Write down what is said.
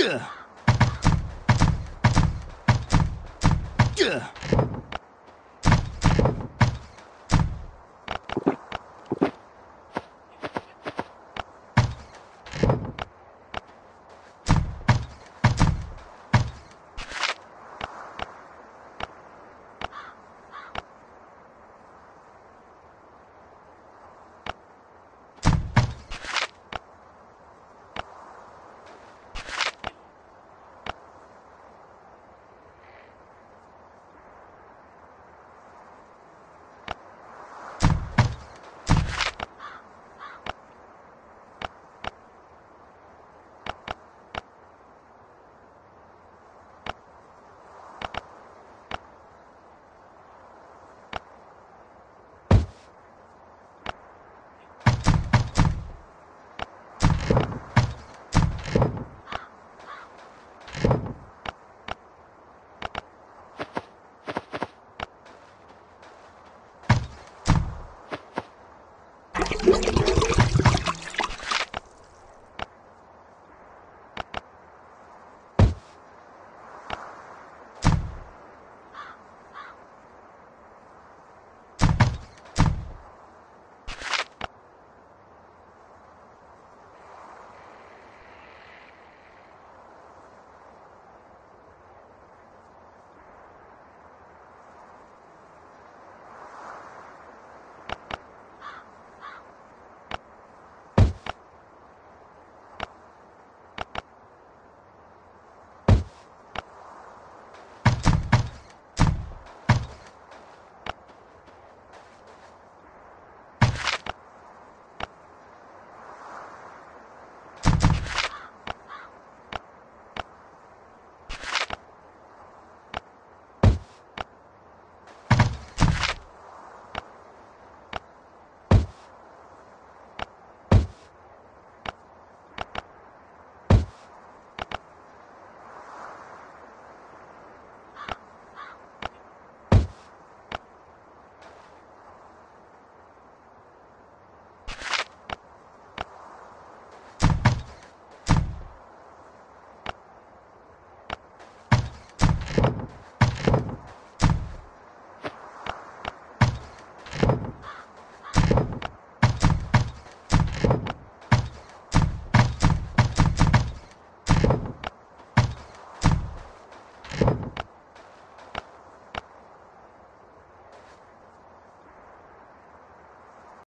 这这。